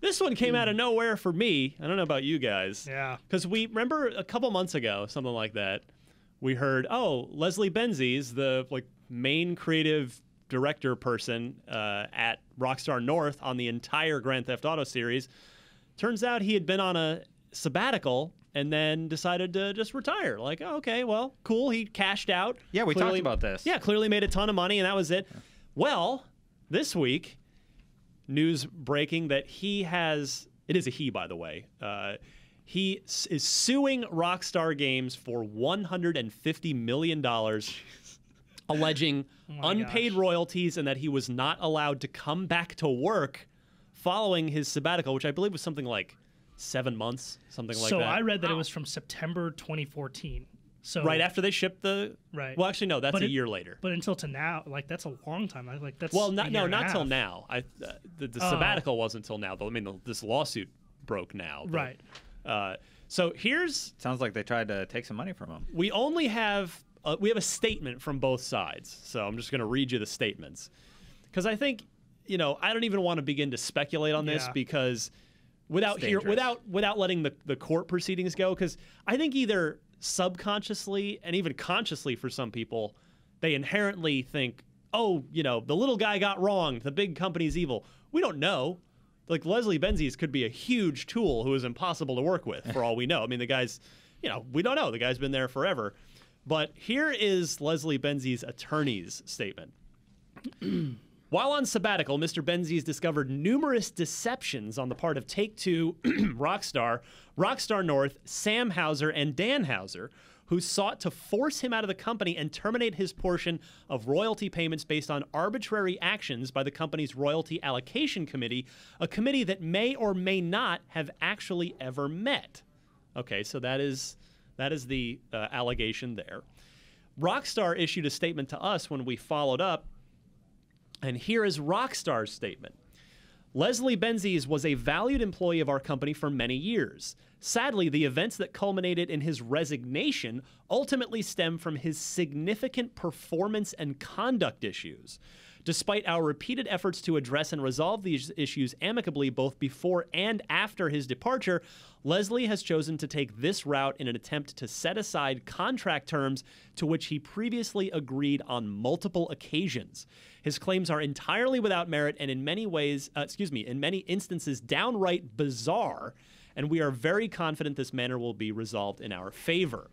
This one came out of nowhere for me. I don't know about you guys. Yeah. Because we remember a couple months ago, something like that, we heard, oh, Leslie Benzies, the like main creative director person uh, at Rockstar North on the entire Grand Theft Auto series, turns out he had been on a sabbatical and then decided to just retire. Like, oh, okay, well, cool. He cashed out. Yeah, we talked about this. Yeah, clearly made a ton of money, and that was it. Well, this week, news breaking that he has. It is a he, by the way. Uh, he s- is suing Rockstar Games for 150 million dollars, alleging my unpaid gosh. royalties and that he was not allowed to come back to work following his sabbatical, which I believe was something like seven months, something like so that. So I read that it was from September 2014. So right after they shipped the. Right. Well, actually, no, that's But a it- year later. But until to now, like that's a long time. I- Like that's Well, a not, year no, and a not till now. I uh, the, the Oh. sabbatical wasn't until now. Though I mean, the, this lawsuit broke now. but, Right. Uh, so here's Sounds like they tried to take some money from him. we only have uh, we have a statement from both sides. So I'm just going to read you the statements because I think you know I don't even want to begin to speculate on this Yeah. because without It's here without without letting the, the court proceedings go because I think either subconsciously and even consciously for some people they inherently think oh you know the little guy got wrong the big company's evil we don't know like Leslie Benzies could be a huge tool who is impossible to work with for all we know. I mean, the guy's, you know, we don't know. The guy's been there forever. But here is Leslie Benzies' attorney's statement. While on sabbatical, Mr. Benzies discovered numerous deceptions on the part of Take Two, Rockstar, Rockstar North, Sam Houser, and Dan Houser, who sought to force him out of the company and terminate his portion of royalty payments based on arbitrary actions by the company's Royalty Allocation Committee, a committee that may or may not have actually ever met. Okay, so that is that is the uh, allegation there. Rockstar issued a statement to us when we followed up and here is Rockstar's statement. Leslie Benzies was a valued employee of our company for many years. Sadly, the events that culminated in his resignation ultimately stem from his significant performance and conduct issues. Despite our repeated efforts to address and resolve these issues amicably both before and after his departure, Leslie has chosen to take this route in an attempt to set aside contract terms to which he previously agreed on multiple occasions. His claims are entirely without merit and in many ways, uh, excuse me, in many instances downright bizarre, and we are very confident this matter will be resolved in our favor.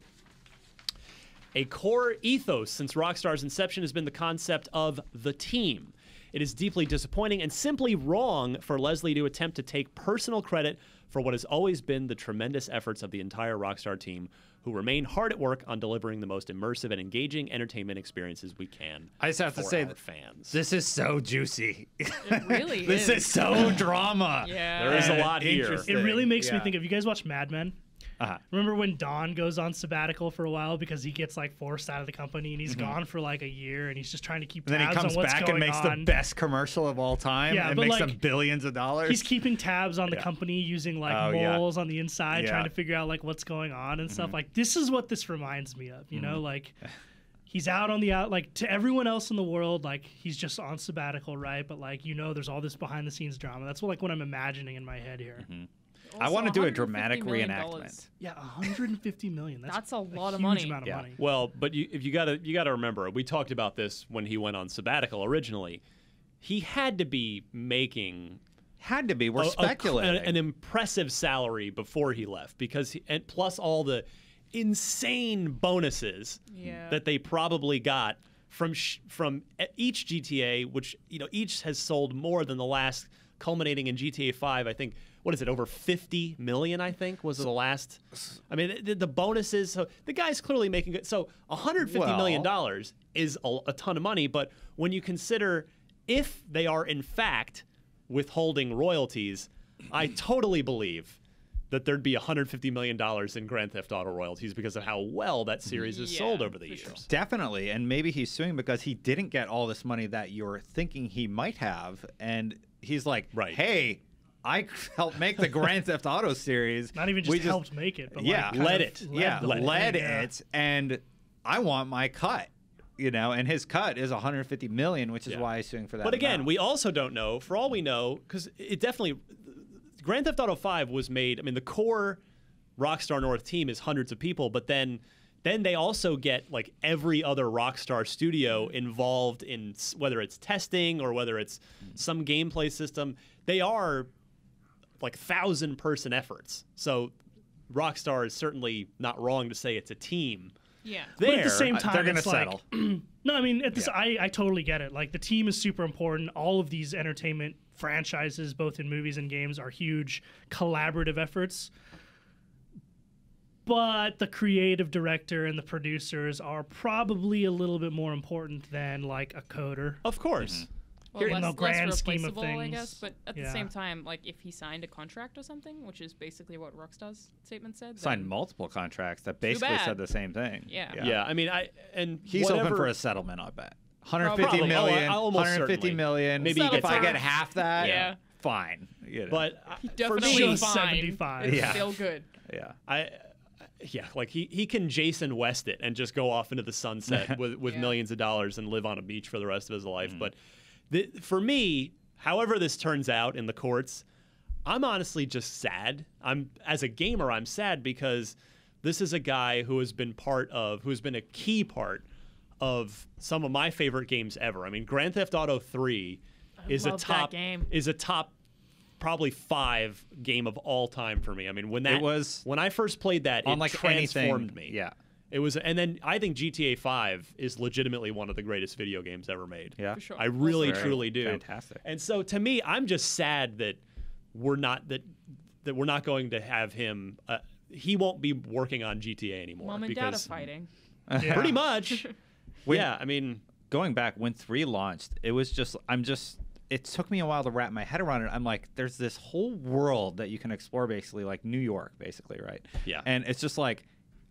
A core ethos since Rockstar's inception has been the concept of the team. It is deeply disappointing and simply wrong for Leslie to attempt to take personal credit for what has always been the tremendous efforts of the entire Rockstar team, who remain hard at work on delivering the most immersive and engaging entertainment experiences we can. I just have to say our that fans. This is so juicy. It really this is. is so drama. Yeah. There is a lot here. It really makes me think of you guys watch Mad Men? Uh-huh. Remember when Don goes on sabbatical for a while because he gets like forced out of the company and he's Mm-hmm. gone for like a year and he's just trying to keep And then he comes back and makes on. the best commercial of all time Yeah, and makes like, them billions of dollars. He's keeping tabs on the Yeah. company using like Oh, yeah. moles on the inside, Yeah. Mm-hmm. trying to figure out like what's going on and stuff. Like this is what this reminds me of. You know, like he's out on the out like to everyone else in the world, like he's just on sabbatical, right? But like you know, there's all this behind the scenes drama. That's what like what I'm imagining in my head here. Mm-hmm. I want to do a dramatic million reenactment. Yeah, 150 million. That's, That's a lot of huge money. Amount of Yeah. money. Well, but you, if you gotta you gotta remember, we talked about this when he went on sabbatical originally. He had to be making Had to be. We're a- a- speculating. an impressive salary before he left because he, and plus all the insane bonuses Yeah. that they probably got from sh- from each GTA, which you know each has sold more than the last, culminating in GTA 5. I think what is it over 50 million? I think was the last. I mean the, the bonuses. So the guy's clearly making good. So 150 million Well- dollars is a, a ton of money, but when you consider if they are in fact withholding royalties, I totally believe that there'd be 150 million dollars in Grand Theft Auto royalties because of how well that series has Yeah, sold over the years. sure. Definitely. And maybe he's suing because he didn't get all this money that you're thinking he might have. And he's like, Right. hey, I helped make the Grand Theft Auto series. Not even just, We helped make it, but yeah, like, led of it. yeah, the led, whole thing, yeah. it. And I want my cut. You know, and his cut is 150 million, which is Yeah. why he's suing for that. But again, amount. we also don't know. For all we know, because it definitely Grand Theft Auto 5 was made. I mean, the core Rockstar North team is hundreds of people, but then then they also get like every other Rockstar studio involved in whether it's testing or whether it's some gameplay system. They are like thousand person efforts. So Rockstar is certainly not wrong to say it's a team. Yeah. There, But at the same time, they're gonna it's like, settle. no, I mean, at this, I, I totally get it. Like the team is super important. All of these entertainment franchises, both in movies and games, are huge collaborative efforts. But the creative director and the producers are probably a little bit more important than like a coder. of course. Mm-hmm. Well, in less, the less grand scheme of replaceable, I guess. things, But at the same time, like if he signed a contract or something, which is basically what Rockstar's statement said. Signed multiple contracts that basically said the same thing. Yeah. Yeah. I mean, I and He's whatever, open for a settlement, I bet. 150 Probably. Oh, I- almost 150 certainly. million. Maybe if I get half that, Yeah. fine. You know. But uh, for Definitely me, fine. 75. Yeah. Still good. yeah. I yeah, like he, he can Jason West it and just go off into the sunset with, with Yeah. millions of dollars and live on a beach for the rest of his life. Mm. But the, for me, however this turns out in the courts, I'm honestly just sad. I'm as a gamer, I'm sad because this is a guy who has been part of, who has been a key part of some of my favorite games ever. I mean, Grand Theft Auto 3 is a top game. is a top probably five game of all time for me. I mean, when that was- when I first played that, it Unlike transformed anything, me. yeah. It was, and then I think GTA 5 is legitimately one of the greatest video games ever made. Yeah. For sure. I really, Very truly do. fantastic. And so, to me, I'm just sad that we're not that that we're not going to have him. Uh, he won't be working on GTA anymore Mom and dad are fighting. Yeah. pretty much. When- yeah, I mean, going back when three launched, it was just I'm just it took me a while to wrap my head around it. I'm like, there's this whole world that you can explore basically, like New York, basically, right? Yeah. And it's just like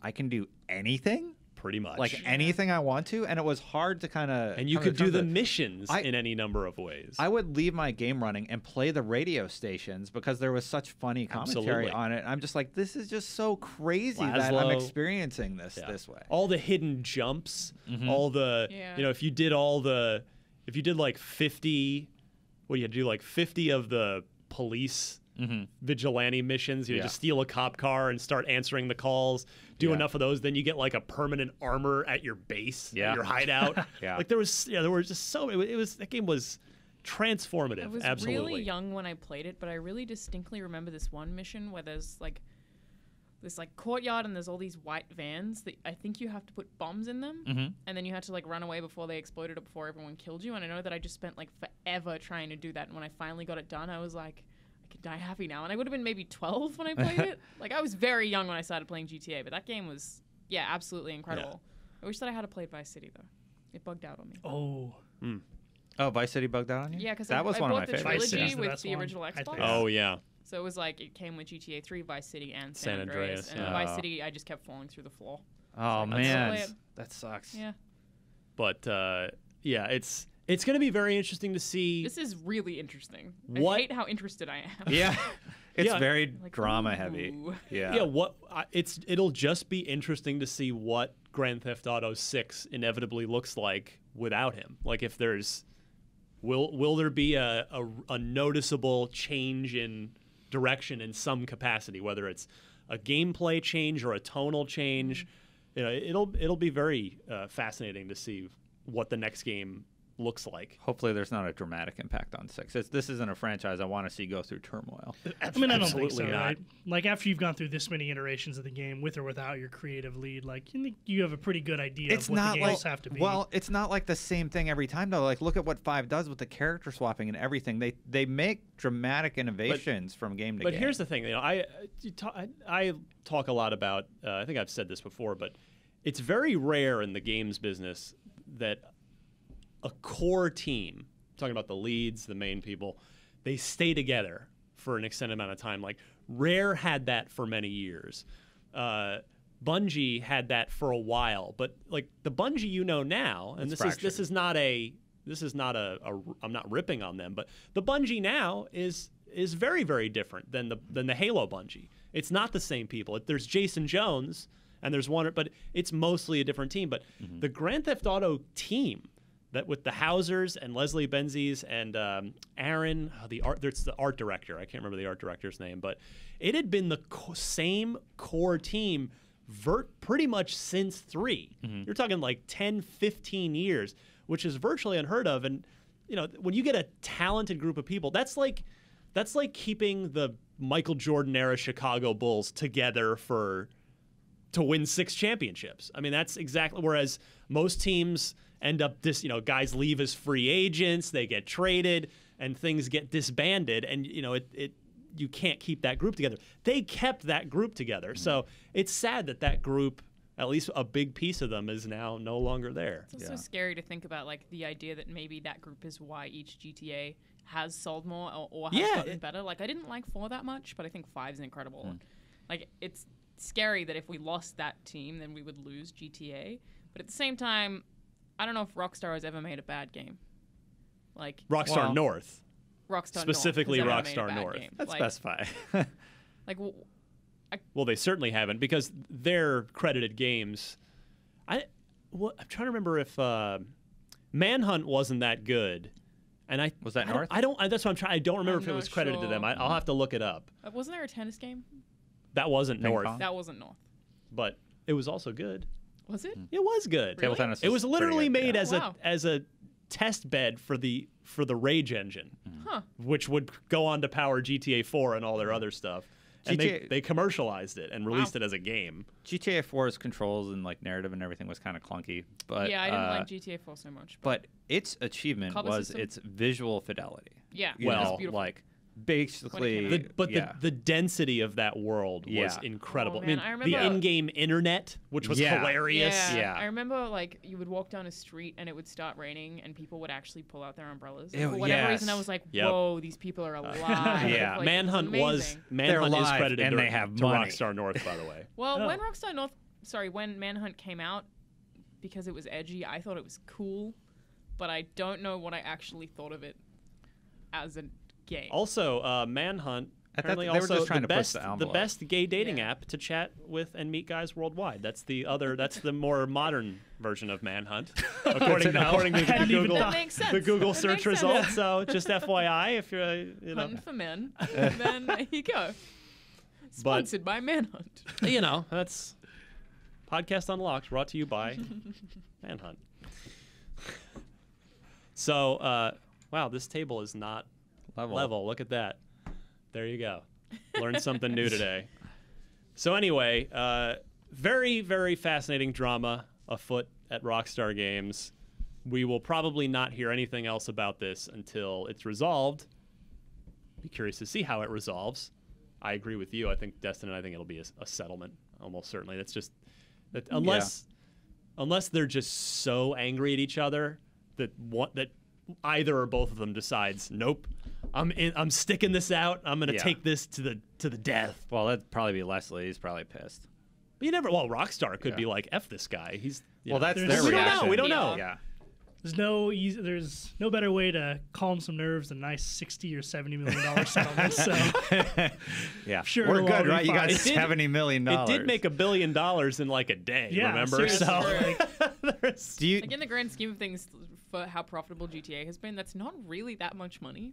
I can do anything, pretty much. like anything I want to, and it was hard to kind of and you could do the missions I- in any number of ways. I would leave my game running and play the radio stations because there was such funny commentary Absolutely. on it. I'm just like, this is just so crazy that I'm experiencing this Yeah. this way. All the hidden jumps, Mm-hmm. all the Yeah. you know, if you did all the if you did like 50 what do you do like 50 of the police vigilante missions, you Mm-hmm. Yeah. just steal a cop car and start answering the calls, do Yeah. enough of those, then you get like a permanent armor at your base, Yeah. your hideout. Yeah. Like there was yeah, there was just so it was, it was that game was transformative. I was absolutely. really young when I played it, but I really distinctly remember this one mission where there's like this like courtyard and there's all these white vans that I think you have to put bombs in them, Mhm. and then you had to like run away before they exploded or before everyone killed you. And I know that I just spent like forever trying to do that, and when I finally got it done, I was like. I could die happy now, and I would have been maybe 12 when I played it. Like I was very young when I started playing GTA, but that game was, yeah, absolutely incredible. I wish that I had played Vice City though. It bugged out on me. Oh, Oh, Vice City bugged out on you? Yeah, because that I, was I one of my the favorites. Vice City's trilogy the with best the one, original I. Xbox. Oh yeah. So it was like it came with GTA 3, Vice City, and San, San Andreas. Andreas, And yeah. Vice. City, I just kept falling through the floor. Oh Let's man, that sucks. Yeah, But uh, yeah, it's it's going to be very interesting to see this is really interesting. What- I hate how interested I am. Yeah, it's Yeah. very Like, drama heavy. Yeah. yeah what I it's it'll just be interesting to see what grand theft auto 6 inevitably looks like without him like if there's will will there be a, a, a noticeable change in direction in some capacity whether it's a gameplay change or a tonal change you know it'll it'll be very uh, fascinating to see what the next game looks like Hopefully, there's not a dramatic impact on six. It's, this isn't a franchise I want to see go through turmoil. I mean, I don't think so, Absolutely not. right? Like after you've gone through this many iterations of the game, with or without your creative lead, like you think you have a pretty good idea It's of what not the like have to be. well, it's not like the same thing every time though. Like, look at what five does with the character swapping and everything. They they make dramatic innovations from game to But game. But here's the thing, you know, I you ta- I, I talk a lot about. Uh, I think I've said this before, but it's very rare in the games business that a core team, talking about the leads, the main people, they stay together for an extended amount of time. Like Rare had that for many years. Uh, Bungie had that for a while, but like the Bungie you know now, and It's this is this is not a this is not a, a I'm not ripping on them, but the Bungie now is is very very different than the than the Halo Bungie. It's not the same people. There's Jason Jones and there's one, but it's mostly a different team. But Mm-hmm. the Grand Theft Auto team, that with the Housers and Leslie Benzies and um, Aaron, oh, the art, there's the art director. I can't remember the art director's name, but it had been the co- same core team vert pretty much since 3 you You're talking like 10, 15 years, which is virtually unheard of. And you know, when you get a talented group of people, that's like that's like keeping the Michael Jordan era Chicago Bulls together for to win six championships. I mean, that's exactly whereas most teams end up this, you know, guys leave as free agents, they get traded and things get disbanded and you know, it it you can't keep that group together. They kept that group together. So, it's sad that that group at least a big piece of them is now no longer there. It's also scary to think about, like the idea that maybe that group is why each GTA has sold more or, or has Yeah, gotten it- better. Like I didn't like four that much, but I think five's incredible. Hmm. Like it's scary that if we lost that team, then we would lose GTA. But at the same time, I don't know if Rockstar has ever made a bad game. Like Rockstar Well, North. Rockstar North specifically has ever made a Rockstar North. game. Let's like, specify. like w- Well, they certainly haven't because their credited games. I, well, I'm trying to remember if uh, Manhunt wasn't that good, and I Was that I don't- North? I don't. I, that's what I'm trying. I don't remember I'm if it was credited to them. I, I'll have to look it up. uh, wasn't there a tennis game? That wasn't Ping North, pong? That wasn't North. but it was also good. Was it? It was good. Table Really? tennis. It was pretty literally good, made yeah. as Wow. a as a test bed for the for the Rage engine, hmm. Hmm. Huh. which would go on to power GTA 4 and all their hmm. other stuff. And they, GTA they commercialized it and released it as a game. GTA 4's controls and like narrative and everything was kind of clunky, but yeah, I didn't uh, like GTA 4 so much. But, But its achievement Color was system? its visual fidelity. yeah, Well, it was know, beautiful. like basically, The, but yeah. the, the density of that world was Yeah. incredible. Oh, I mean, man, I the remember- in-game internet, which was Yeah. hilarious. Yeah, Yeah. I remember like you would walk down a street and it would start raining and people would actually pull out their umbrellas. Ew, for whatever reason, I was like, Yep. "Whoa, these people are alive!" Yeah. Like, Manhunt was amazing. Manhunt is credited and to, they have to money. Rockstar North, by the way. Well, Oh. when Rockstar North, sorry, when Manhunt came out, because it was edgy, I thought it was cool, but I don't know what I actually thought of it as a game. Also, uh, Manhunt. Apparently, they also just trying the to push best, the the best gay dating Yeah. app to chat with and meet guys worldwide. That's the other. That's the more modern version of Manhunt, according, know. according to the Google thought- That makes sense. the Google That search makes sense. results. So just FYI, if you're uh, you know, Hunting for men, then there you go. Sponsored by Manhunt. you know, that's podcast unlocked, brought to you by Manhunt. So, uh, wow, this table is not level. level. Look at that. There you go. Learned something new today. So anyway, uh, very very fascinating drama afoot at Rockstar Games. We will probably not hear anything else about this until it's resolved. Be curious to see how it resolves. I agree with you. I think Destin and I think it'll be a, a settlement almost certainly. That's just that unless unless they're just so angry at each other that one that either or both of them decides, nope, I'm in, I'm sticking this out. I'm gonna Yeah. take this to the to the death. Well, that'd probably be Leslie. He's probably pissed. But you never. Well, Rockstar could Yeah. be like, f this guy. He's Well, know. that's There's- their We don't know, we don't know. Yeah. There's no easy, there's no better way to calm some nerves than a nice sixty or seventy million dollar settlement. So Yeah. Sure, We're good, be right? You got. It did- seventy million It did make a billion dollars in like a day. Yeah, remember? seriously, So there's- Do you? Like in the grand scheme of things, for how profitable GTA has been, that's not really that much money.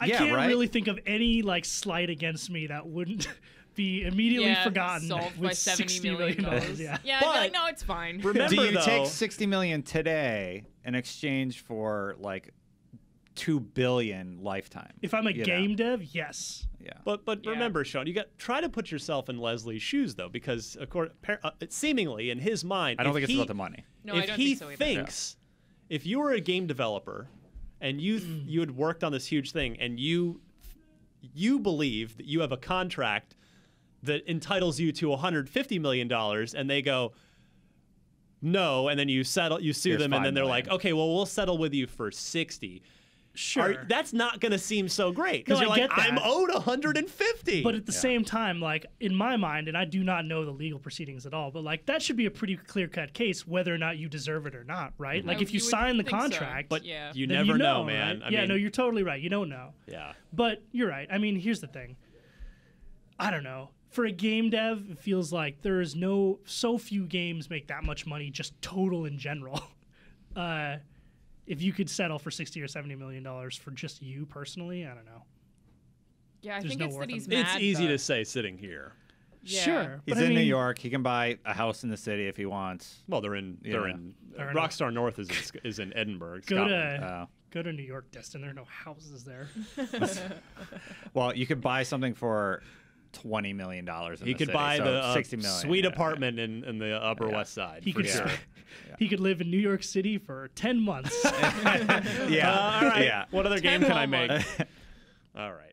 I Yeah, can't right? really think of any like slight against me that wouldn't be immediately yeah, forgotten solved with by seventy sixty million million dollars. Yeah. yeah, I'd But- like, no, it's fine. remember do you though, take sixty million today in exchange for like two billion lifetime? If I'm a you know? game dev, yes. Yeah. But but Yeah. remember, Sean, you got try to put yourself in Leslie's shoes though, because according, uh, seemingly in his mind, I don't if think it's he- about the money. No, if I don't he think so either. thinks, if you were a game developer, and you th- mm. you had worked on this huge thing, and you you believe that you have a contract that entitles you to 150 million dollars, and they go. No, and then you settle, you sue Here's them, and then they're million. like, "Okay, well, we'll settle with you for 60." Sure. Are- that's not going to seem so great because No, you're I like, get that. "I'm owed 150." But at the Yeah. same time, like in my mind, and I do not know the legal proceedings at all, but like that should be a pretty clear cut case whether or not you deserve it or not, right? Like Oh, if you, you sign the think so. contract, But Yeah. you never you know, know, man. right? I yeah, mean, no, you're totally right. You don't know. yeah. But you're right. I mean, here's the thing. I don't know. For a game dev, it feels like there is no so few games make that much money just total in general. Uh, if you could settle for sixty or seventy million dollars for just you personally, I don't know. Yeah, I There's think no it's that he's mad. It's easy that- to say sitting here. Yeah. Sure, He's but I in New York. He can buy a house in the city if he wants. Well, they're in they're Yeah. in They're in- Rockstar North is in, is in Edinburgh, Go Scotland. to Oh. go to New York, Destin. There are no houses there. Well, you could buy something for twenty million dollars. he could buy the uh, sixty million. sweet yeah. apartment in, in the Upper Yeah. West Side. He for could sure. he could live in New York City for ten months. Yeah. Uh, all right. Yeah. What other game can I make? All right.